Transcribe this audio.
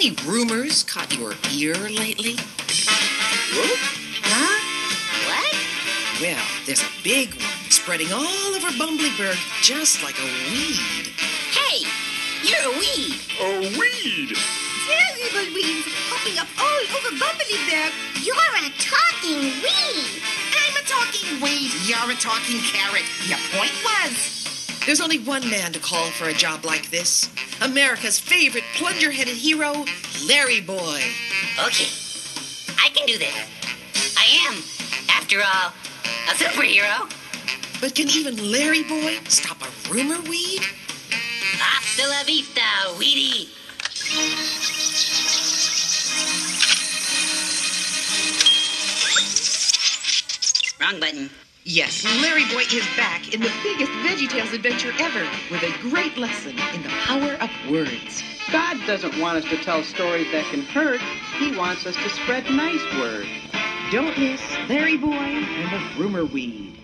any rumors caught your ear lately? Huh? What? Well, there's a big one spreading all over Bumblyburg just like a weed. Hey, you're a weed. A weed! Terrible weeds popping up all over Bumblyburg. You're a talking weed. I'm a talking weed. You're a talking carrot. Your point was. There's only one man to call for a job like this America's favorite plunger headed hero, Larry Boy. Okay, I can do this. I am, after all, a superhero. But can even Larry Boy stop a rumor weed? Hasta la vista, weedy. Wrong button. Yes, Larry Boy is back in the biggest VeggieTales adventure ever with a great lesson in the power of words. God doesn't want us to tell stories that can hurt. He wants us to spread nice words. Don't miss Larry Boy and the rumor weed.